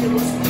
You.